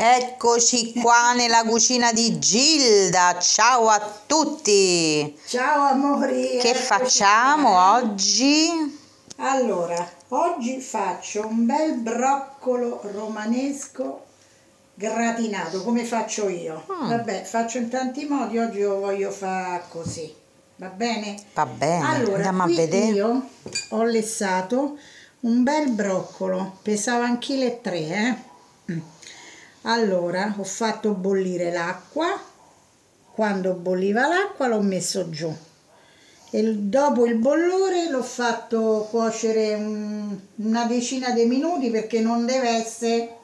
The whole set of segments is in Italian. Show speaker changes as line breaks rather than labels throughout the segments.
Eccoci qua nella cucina di Gilda. Ciao a tutti.
Ciao amori.
Che facciamo
qua.
oggi?
Allora, oggi faccio un bel broccolo romanesco gratinato, come faccio io.
Mm.
Vabbè, faccio in tanti modi, oggi lo voglio fare così. Va bene?
Va bene,
Allora,
andiamo a vedere.
io ho lessato un bel broccolo, pesava un chilo e tre, eh? Allora, ho fatto bollire l'acqua, quando bolliva l'acqua l'ho messo giù e dopo il bollore l'ho fatto cuocere un- una decina di minuti perché non deve essere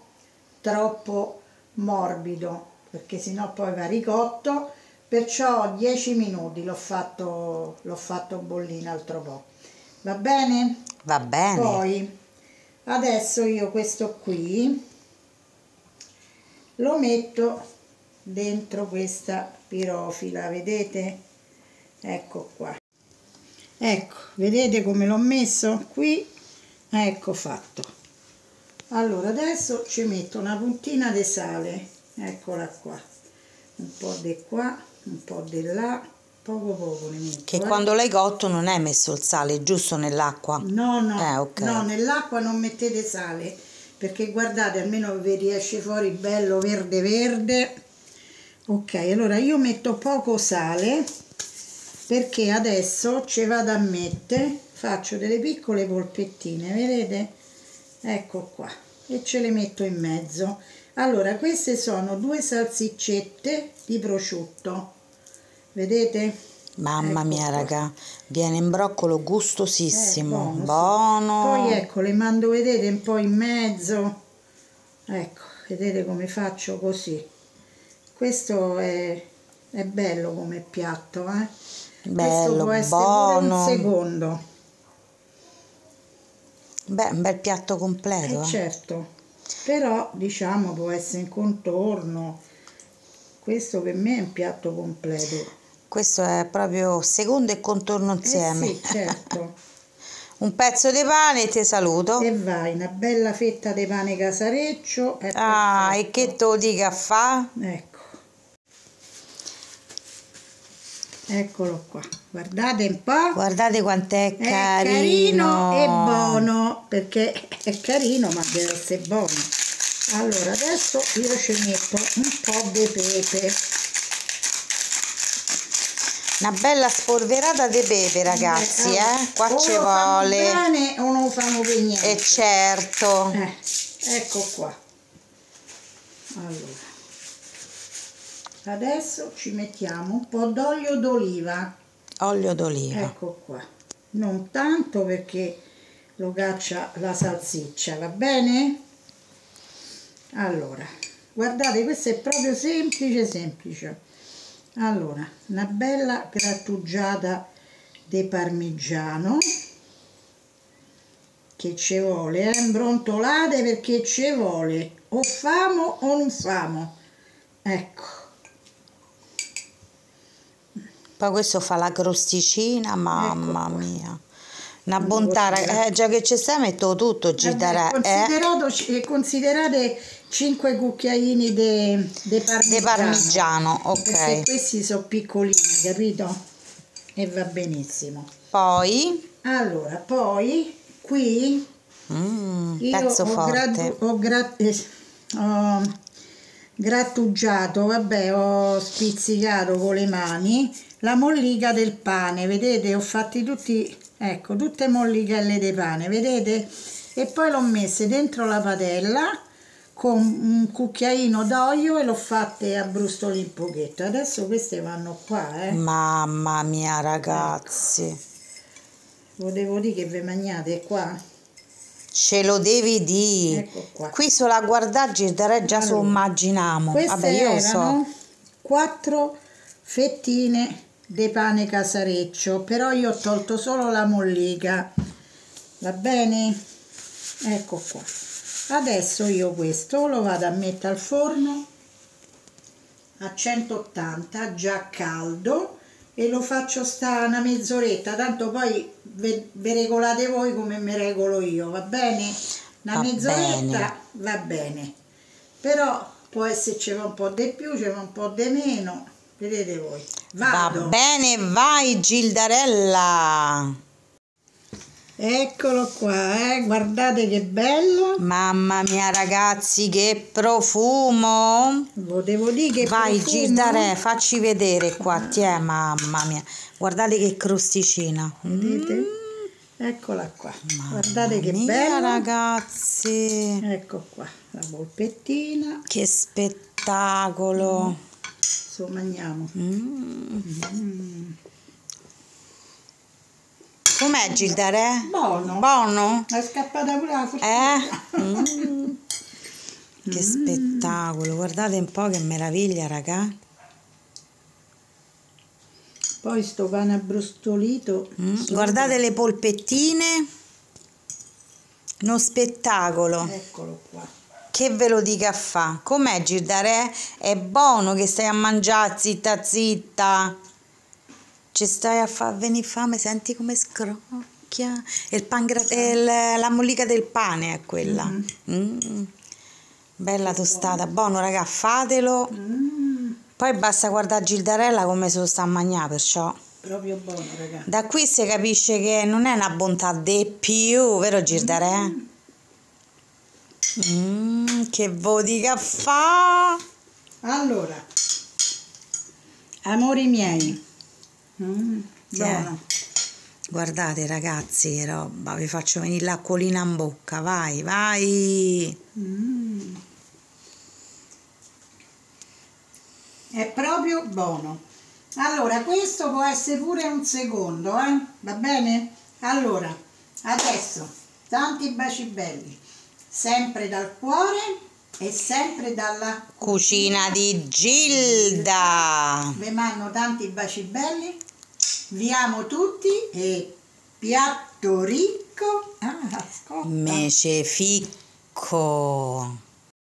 troppo morbido perché sennò poi va ricotto perciò 10 minuti l'ho fatto, l'ho fatto bollire un altro po' va bene?
Va bene.
Poi adesso io questo qui lo metto dentro questa pirofila, vedete? Ecco qua. Ecco, vedete come l'ho messo qui? Ecco fatto. Allora adesso ci metto una puntina di sale, eccola qua. Un po' di qua, un po' di là, poco poco ne metto.
Che
eh.
quando l'hai cotto non hai messo il sale giusto nell'acqua?
No, no,
Eh, ok.
no, nell'acqua non mettete sale, perché guardate, almeno vi riesce fuori bello verde verde. Ok, allora io metto poco sale, perché adesso ci vado a mettere, faccio delle piccole polpettine, vedete? Ecco qua, e ce le metto in mezzo. Allora, queste sono due salsiccette di prosciutto, vedete?
Mamma
Ecco
mia,
qua.
raga, viene in broccolo gustosissimo.
Eh, buono.
Buono.
Poi ecco, le mando vedete un po' in mezzo. Ecco, vedete come faccio così. Questo è, è bello come piatto, eh. Questo
Bello, buono.
un secondo.
Beh, un bel piatto completo.
Eh,
eh.
certo. Però diciamo può essere in contorno. Questo per me è un piatto completo.
Questo è proprio secondo e contorno insieme.
Eh sì, certo.
Un pezzo di pane e ti saluto.
e vai, una bella fetta di pane casareccio.
Ah, e che te lo dica fa?
Ecco. Eccolo qua. Guardate un po'.
Guardate quant'è
È
carino.
carino e buono perché è carino ma deve essere buono. Allora adesso io ci metto un po' di pepe.
Una bella spolverata di pepe, ragazzi,
Eh,
eh? Qua
o
ci vuole.
bene o non lo fanno per niente.
E certo.
Eh, ecco qua. Allora. Adesso ci mettiamo un po' d'olio d'oliva.
Olio d'oliva.
Ecco qua. Non tanto perché lo caccia la salsiccia, va bene? Allora, guardate, questo è proprio semplice, semplice. Allora, una bella grattugiata di parmigiano che ci vuole, eh? Brontolate perché ci vuole. O famo o non famo. Ecco.
Poi questo fa la crosticina, mamma
Ecco
mia. Una bontà, eh, già che ci stai metto tutto, Gitara,
Vabbè,
eh?
considerato- eh, considerate 5 cucchiaini di parmigiano.
Di parmigiano,
Perché
ok.
questi sono piccolini, capito? E va benissimo.
Poi,
Allora, poi qui
mm,
io
pezzo
ho,
forte.
gradu- ho gra- eh, ho grattugiato, vabbè, ho spizzicato con le mani la mollica del pane, vedete? Ho fatti tutti, ecco, tutte mollichelle di pane, vedete? E poi l'ho messe dentro la padella con un cucchiaino d'olio e l'ho fatte a brustoli un pochetto. Adesso queste vanno qua, eh.
Mamma mia, ragazzi.
Lo devo dire che ve mangiate qua?
Ce lo devi dire.
Ecco qua.
Qui solo a guardare Gitara già so
Allora,
immaginiamo.
Queste
Vabbè, io lo so.
erano quattro fettine di pane casareccio, però io ho tolto solo la mollica. Va bene? Ecco qua. Adesso io questo lo vado a mettere al forno a 180 già caldo e lo faccio stare una mezz'oretta, tanto poi ve, ve regolate voi come mi regolo io, va bene? Una mezz'oretta va bene, però può esserci un po' di più, c'è un po' di meno, vedete voi.
Vado. Va bene, vai Gildarella.
Eccolo qua, eh? guardate che bello.
Mamma mia ragazzi, che profumo.
Volevo dire che
Vai profumo. Gildare, facci vedere qua, tiè, mamma mia. Guardate che crosticina.
Vedete? Mm. Eccola qua. Mamma guardate che
mia,
bella.
ragazzi.
Ecco qua, la polpettina.
Che spettacolo. Mm.
So mangiamo. Mm. Mm.
Com'è Gildare?
Buono.
Buono?
È scappata pure la
Eh? Mm. Che spettacolo, guardate un po' che meraviglia, raga.
Poi sto pane abbrustolito.
Mm. Guardate le polpettine. Uno spettacolo.
Eccolo qua.
Che ve lo dica fa? Com'è Gildare? È buono che stai a mangiare zitta zitta. Ci stai a far venire fame, senti come scrocchia. Il pan gra- il, la mollica del pane è quella. Mm. Mm. Bella tostata, buono raga, fatelo. Mm. Poi basta guardare Gildarella come se lo sta a mangiare, perciò.
Proprio buono, raga.
Da qui si capisce che non è una bontà di più, vero Gildare? Mm. che vodka fa!
Allora, amori miei, Mm, buono.
Guardate ragazzi roba, vi faccio venire l'acquolina in bocca, vai, vai! Mm.
È proprio buono. Allora, questo può essere pure un secondo, eh? Va bene? Allora, adesso, tanti baci belli, sempre dal cuore e sempre dalla
cucina di Gilda.
Vi mando tanti baci belli vi amo tutti e piatto ricco.
Ah, Mece ficco.